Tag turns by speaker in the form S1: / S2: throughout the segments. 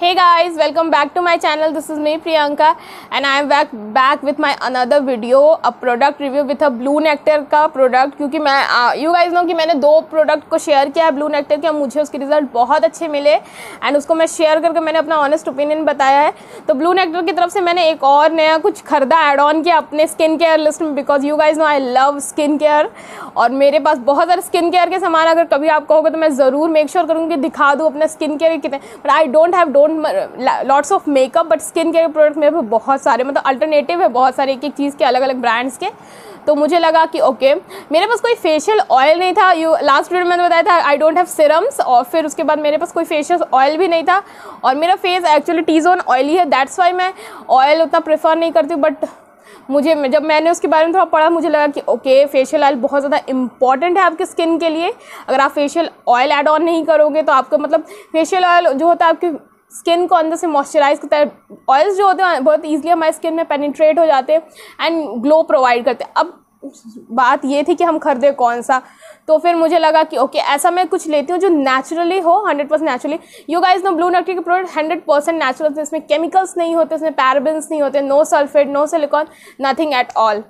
S1: hey guys, welcome back to my channel. This is me, priyanka, and i am back back with my another video, a product review with a blue nectar का product क्योंकि मैं you guys know कि मैंने दो product को share किया है blue nectar के मुझे उसके रिज़ल्ट बहुत अच्छे मिले एंड उसको मैं शेयर करके मैंने अपना ऑनेस्ट ओपिनियन बताया है। तो ब्लू नेक्टर की तरफ़ से मैंने एक और नया कुछ खरीदा एड ऑन किया अपने स्किन केयर लिस्ट में because you guys know I love skin care और मेरे पास बहुत सारे स्किन केयर के सामान, अगर कभी आप कहोगे तो मैं ज़रूर मेक श्योर करूँगी, दिखा दूँ अपने स्किन केयर कितने but I don't have don't lots of makeup but skin care product मेरे बहुत सारे मतलब अल्टरनेटिव है बहुत सारे एक एक चीज़ के अलग अलग ब्रांड्स के। तो मुझे लगा कि ओके मेरे पास कोई फेशियल ऑयल नहीं था। यू लास्ट वीडियो में मैंने बताया था आई डोंट हैव सिरम्स और फिर उसके बाद मेरे पास कोई फेशियल ऑयल भी नहीं था। और मेरा face actually T zone oily है दैट्स वाई मैं ऑयल उतना प्रेफर नहीं करती बट मुझे जब मैंने उसके बारे में थोड़ा पढ़ा, मुझे लगा कि ओके फेशियल ऑयल बहुत ज़्यादा इंपॉर्टेंट है आपके स्किन के लिए। अगर आप फेशियल ऑयल एड ऑन नहीं करोगे तो आपका मतलब फेशियल ऑयल जो होता है आपकी स्किन को अंदर से मॉइस्चराइज करता है। ऑयल्स जो होते हैं, बहुत ईजिली हमारे स्किन में पेनिट्रेट हो जाते हैं एंड ग्लो प्रोवाइड करते हैं। अब बात ये थी कि हम खरीदे कौन सा? तो फिर मुझे लगा कि ओके ऐसा मैं कुछ लेती हूँ जो नेचुरली हो hundred percent naturally you guys know blue nectar के प्रोडक्ट हंड्रेड परसेंट नेचुरल इसमें केमिकल्स नहीं होते, इसमें पैराबिन्स नहीं होते no sulphate no silicone nothing at all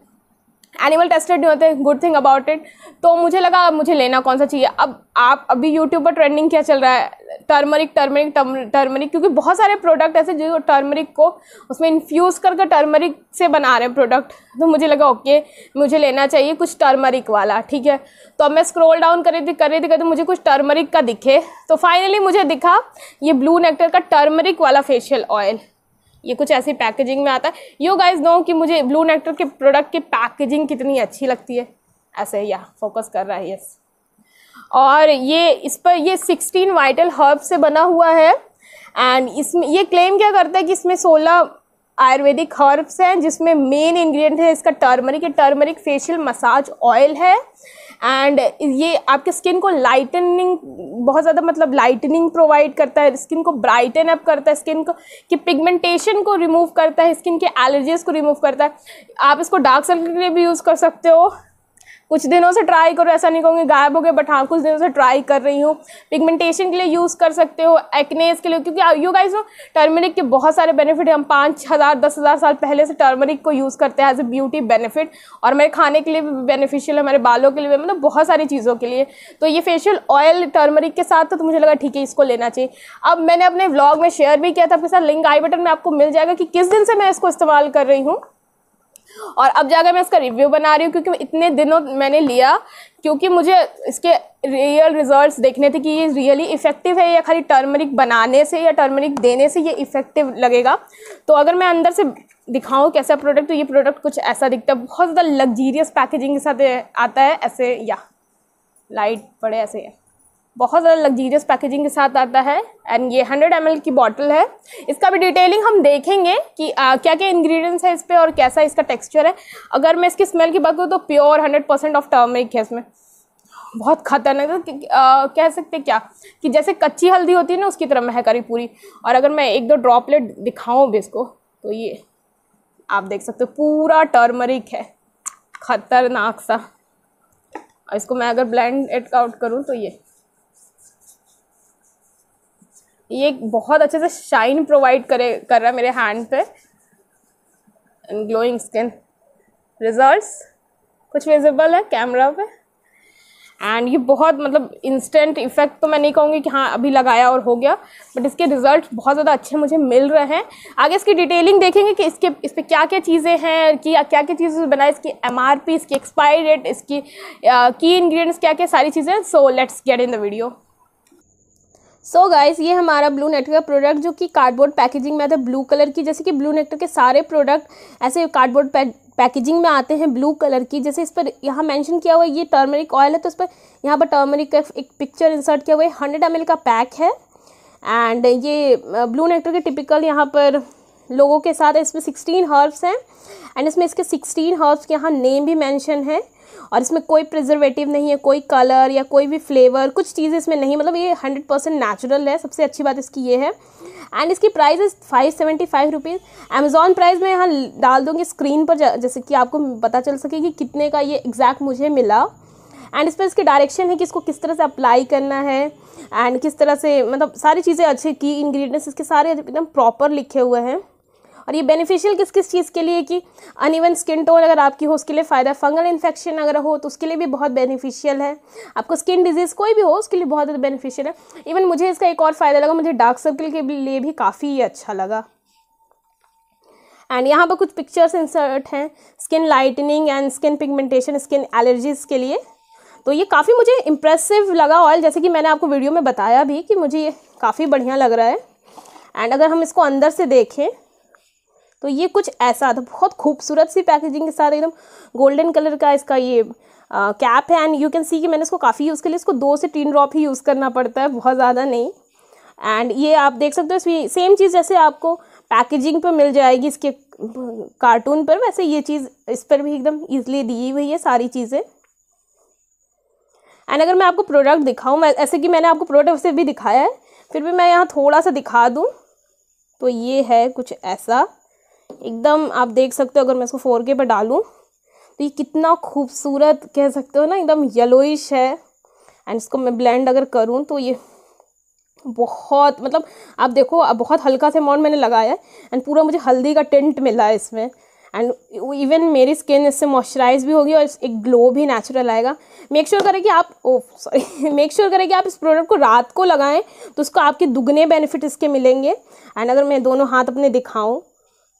S1: animal tested नहीं होते गुड थिंग अबाउट इट तो मुझे लगा मुझे लेना कौन सा चाहिए? अब आप, अभी यूट्यूब पर ट्रेंडिंग क्या चल रहा है? टर्मरिक टर्मरिक टर्मरिक क्योंकि बहुत सारे प्रोडक्ट ऐसे जो टर्मरिक को उसमें इन्फ्यूज़ करके टर्मरिक से बना रहे हैं प्रोडक्ट तो मुझे लगा ओके मुझे लेना चाहिए कुछ टर्मरिक वाला, ठीक है? तो अब मैं स्क्रोल डाउन कर रही थी, कर रही थी कहते मुझे कुछ टर्मरिक का दिखे। तो फाइनली मुझे दिखा, ये ब्लू नेक्टर का टर्मरिक वाला फेशियल ऑयल ये कुछ ऐसी पैकेजिंग में आता है। यू गाइज़ नो कि मुझे ब्लू नेक्टर के प्रोडक्ट की पैकेजिंग कितनी अच्छी लगती है। ऐसे या फोकस कर रहा है यस और ये, इस पर ये सिक्सटीन वाइटल हर्ब से बना हुआ है। एंड इसमें, ये क्लेम क्या करता है कि इसमें सोलह आयुर्वेदिक हर्ब्स हैं, जिसमें मेन इंग्रेडिएंट है इसका turmeric turmeric facial massage oil है। एंड ये आपके स्किन को लाइटनिंग बहुत ज़्यादा मतलब लाइटनिंग प्रोवाइड करता है स्किन को ब्राइटन अप करता है स्किन को, कि पिगमेंटेशन को रिमूव करता है स्किन के एलर्जीज को रिमूव करता है। आप इसको डार्क सर्कल के लिए भी यूज़ कर सकते हो। कुछ दिनों से ट्राई करो, ऐसा नहीं कहूँगी गायब हो गए बट हाँ कुछ दिनों से ट्राई कर रही हूँ। पिगमेंटेशन के लिए यूज़ कर सकते हो एक्नेस के लिए, क्योंकि यू गाइज़ हो टर्मरिक के बहुत सारे बेनिफिट हम पाँच, हज़ार, दस हज़ार साल पहले से टर्मरिक को यूज़ करते हैं एज ए ब्यूटी बेनिफिट और मेरे खाने के लिए भी बेनिफिशियल है हमारे बालों के लिए भी मतलब बहुत सारी चीज़ों के लिए। तो ये फेशियल ऑयल टर्मरिक के साथ तो मुझे लगा ठीक है, इसको लेना चाहिए। अब मैंने अपने ब्लॉग में शेयर भी किया था, आपके साथ लिंक आई बटन में आपको मिल जाएगा कि किस दिन से मैं इसको इस्तेमाल कर रही हूँ। और अब जाकर मैं इसका रिव्यू बना रही हूँ, क्योंकि इतने दिनों मैंने लिया, क्योंकि मुझे इसके रियल रिजल्ट्स देखने थे कि ये रियली इफ़ेक्टिव है या खाली टर्मरिक बनाने से या टर्मरिक देने से ये इफ़ेक्टिव लगेगा। तो अगर मैं अंदर से दिखाऊँ कैसा प्रोडक्ट तो ये प्रोडक्ट कुछ ऐसा दिखता है, बहुत ज़्यादा लग्जीरियस पैकेजिंग के साथ आता है, ऐसे, या लाइट पड़े ऐसे है बहुत ज़्यादा लग्जीरियस पैकेजिंग के साथ आता है एंड ये 100 एम की बॉटल है। इसका भी डिटेलिंग हम देखेंगे कि आ, क्या क्या इंग्रेडिएंट्स है इस पर और कैसा इसका टेक्सचर है। अगर मैं इसकी स्मेल की बात करूँ तो प्योर 100 परसेंट ऑफ़ टर्मरिक है इसमें। बहुत खतरनाक तो कह सकते क्या? कि जैसे कच्ची हल्दी होती है ना उसकी तरह महक रही पूरी। और अगर मैं एक दो ड्रॉपलेट दिखाऊँ भी इसको तो ये आप देख सकते हो पूरा टर्मरिक है। खतरनाक सा। इसको मैं अगर ब्लेंड एट आउट करूँ तो ये। ये बहुत अच्छे से शाइन प्रोवाइड करे, कर रहा है मेरे हैंड पे. ग्लोइंग स्किन रिजल्ट्स कुछ विजिबल है कैमरा पे? एंड ये बहुत मतलब इंस्टेंट इफ़ेक्ट तो मैं नहीं कहूँगी कि हाँ अभी लगाया और हो गया बट इसके रिज़ल्ट बहुत ज़्यादा अच्छे मुझे मिल रहे हैं. आगे इसकी डिटेलिंग देखेंगे कि इसके इस पर क्या क्या चीज़ें हैं, कि क्या क्या चीज़ें बनाए इसकी एमआरपी इसकी एक्सपायरी डेट इसकी की इन्ग्रीडियंट्स क्या क्या सारी चीज़ें so let's get in the video so so guys ये हमारा ब्लू नेक्टर का प्रोडक्ट जो कि कार्डबोर्ड पैकेजिंग में आता है ब्लू कलर की, जैसे कि ब्लू नेक्टर के सारे प्रोडक्ट ऐसे कार्डबोर्ड पैकेजिंग में आते हैं ब्लू कलर की। जैसे इस पर यहाँ मेंशन किया हुआ है, ये टर्मरिक ऑयल है तो इस पर यहाँ पर टर्मरिक का एक पिक्चर इंसर्ट किया हुआ है। हंड्रेड एम का पैक है। एंड ये ब्लू नेक्टर के टिपिकल यहाँ पर लोगों के साथ इसमें सिक्सटीन हर्ब्स हैं एंड इसमें इसके सिक्सटीन हर्ब्स के यहाँ नेम भी मैंशन है, और इसमें कोई प्रिजर्वेटिव नहीं है, कोई कलर या कोई भी फ्लेवर कुछ चीज़ें इसमें नहीं मतलब ये हंड्रेड परसेंट नेचुरल है, सबसे अच्छी बात इसकी ये है। एंड इसकी price is five seventy five rupees Amazon price में यहाँ डाल दूँगी स्क्रीन पर जैसे कि आपको पता चल सके कि कितने का ये एग्जैक्ट मुझे मिला। एंड इस पर इसके डायरेक्शन है कि इसको किस तरह से अप्लाई करना है एंड किस तरह से मतलब सारी चीज़ें अच्छी की इंग्रेडिएंट्स इसके सारे एकदम प्रॉपर लिखे हुए हैं। और ये बेनिफिशियल किस किस चीज़ के लिए कि अनइवन स्किन टोन अगर आपकी हो, उसके लिए फ़ायदा फंगल इन्फेक्शन अगर हो तो उसके लिए भी बहुत बेनिफिशियल है। आपको स्किन डिज़ीज़ कोई भी हो, उसके लिए बहुत ज़्यादा बेनिफिशियल है। इवन मुझे इसका एक और फ़ायदा लगा, मुझे डार्क सर्कल के लिए भी काफ़ी अच्छा लगा। एंड यहाँ पर कुछ पिक्चर्स इंसर्ट हैं skin lightening and skin pigmentation skin allergies के लिए। तो ये काफ़ी मुझे इम्प्रेसिव लगा ऑयल जैसे कि मैंने आपको वीडियो में बताया भी कि मुझे ये काफ़ी बढ़िया लग रहा है। एंड अगर हम इसको अंदर से देखें तो ये कुछ ऐसा था, बहुत खूबसूरत सी पैकेजिंग के साथ एकदम गोल्डन कलर का इसका ये कैप है। एंड यू कैन सी कि मैंने इसको काफ़ी यूज़ कर लिया इसको दो से तीन ड्रॉप ही यूज़ करना पड़ता है, बहुत ज़्यादा नहीं। एंड ये आप देख सकते हो इसमें सेम चीज़ जैसे आपको पैकेजिंग पर मिल जाएगी इसके कार्टून पर, वैसे ये चीज़ इस पर भी एकदम ईजिली दी हुई है सारी चीज़ें। एंड अगर मैं आपको प्रोडक्ट दिखाऊँ ऐसे कि मैंने आपको प्रोडक्ट से भी दिखाया है, फिर भी मैं यहाँ थोड़ा सा दिखा दूँ। तो ये है कुछ ऐसा। एकदम आप देख सकते हो, अगर मैं इसको फोर के पर डालूँ तो ये कितना खूबसूरत कह सकते हो ना, एकदम येलोइश है। एंड इसको मैं ब्लेंड अगर करूँ तो ये बहुत मतलब आप देखो बहुत हल्का सा अमाउंट मैंने लगाया है एंड पूरा मुझे हल्दी का टेंट मिला है इसमें। एंड इवन मेरी स्किन इससे मॉइस्चराइज भी होगी और एक ग्लो भी नेचुरल आएगा। मेक श्योर sure करें कि आप ओ सॉरी मेक श्योर करें कि आप इस प्रोडक्ट को रात को लगाएँ तो उसको आपके दुगने बेनिफिट इसके मिलेंगे। एंड अगर मैं दोनों हाथ अपने दिखाऊँ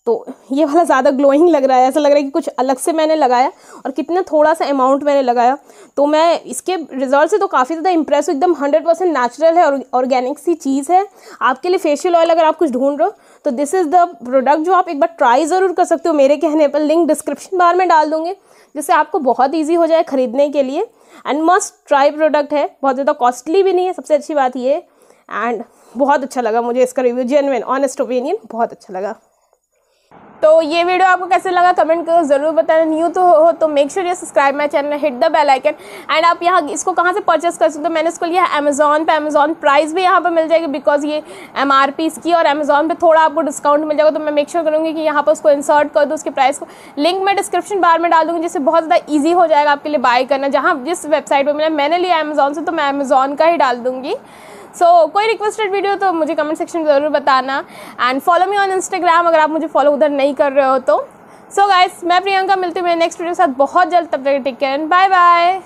S1: तो ये वाला ज़्यादा ग्लोइंग लग रहा है। ऐसा लग रहा है कि कुछ अलग से मैंने लगाया और कितना थोड़ा सा अमाउंट मैंने लगाया। तो मैं इसके रिज़ल्ट से तो काफ़ी ज़्यादा इंप्रेस हूँ। एकदम हंड्रेड परसेंट नेचुरल है और ऑर्गेनिक सी चीज़ है। आपके लिए फेशियल ऑयल अगर आप कुछ ढूंढ रहे हो तो दिस इज़ द प्रोडक्ट जो आप एक बार ट्राई ज़रूर कर सकते हो। मेरे कहने पर लिंक डिस्क्रिप्शन बार में डाल दूँगी, जिससे आपको बहुत ईजी हो जाए ख़रीदने के लिए। एंड मस्ट ट्राई प्रोडक्ट है। बहुत ज़्यादा कॉस्टली भी नहीं है। सबसे अच्छी बात ये। एंड बहुत अच्छा लगा मुझे इसका रिव्यू जेनविन ऑनेस्ट ओपिनियन बहुत अच्छा लगा। तो ये वीडियो आपको कैसे लगा कमेंट करो, ज़रूर बताना। न्यू तो हो तो मेक श्योर ये subscribe my channel hit the bell icon and आप यहाँ इसको कहाँ से परचेस कर सकते हो? मैंने इसको लिया है अमेजोन पे। अमेजोन प्राइस भी यहाँ पर मिल जाएगी बिकॉज़ ये एम आर पी इसकी और अमेजोन पे थोड़ा आपको डिस्काउंट मिल जाएगा। तो मैं मेक श्योर करूँगी कि यहाँ पर उसको इंसर्ट कर दूँ, उसके प्राइस को। लिंक मैं डिस्क्रिप्शन बार में डाल दूँगी, जिससे बहुत ज़्यादा ईजी हो जाएगा आपके लिए बाय करना। जहाँ जिस वेबसाइट पर मिला, मैंने लिया अमेजोन से तो मैं अमेजोन का ही डाल दूँगी। सो so, कोई रिक्वेस्टेड वीडियो तो मुझे कमेंट सेक्शन में ज़रूर बताना। And follow me on Instagram अगर आप मुझे फॉलो उधर नहीं कर रहे हो तो। सो so गाइस मैं प्रियंका मिलती हूँ मेरे नेक्स्ट वीडियो के साथ। बहुत जल्द तब तक टेक केयर बाय बाय